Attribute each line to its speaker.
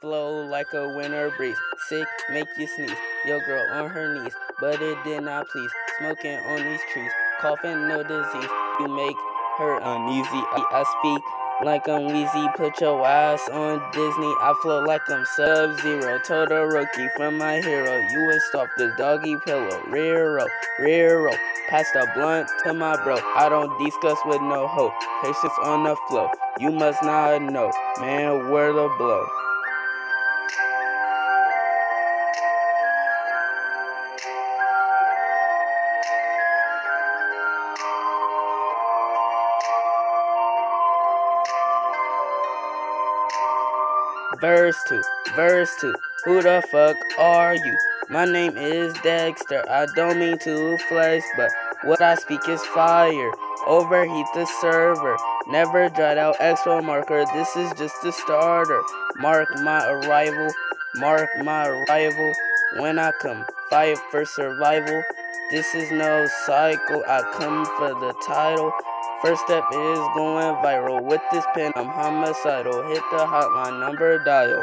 Speaker 1: Flow like a winter breeze. Sick, make you sneeze. Your girl on her knees, but it did not please. Smoking on these trees, coughing no disease. You make her uneasy. I, speak like I'm Weezy. Put your ass on Disney. I flow like I'm Sub Zero. Todoroki from my hero. You would stop the doggy pillow. Rear row, rear row. Pass the blunt to my bro. I don't discuss with no hoe. Patience on the flow. You must not know, man, where the blow. Verse 2, verse 2. Who the fuck are you? My name is Dexter. I don't mean to flex, but what I speak is fire. Overheat the server. Never dried out expo marker. This is just the starter. Mark my arrival. Mark my arrival. When I come, fight for survival. This is no cycle. I come for the title. First step is going viral. With this pen, I'm homicidal. Hit the hotline number dial.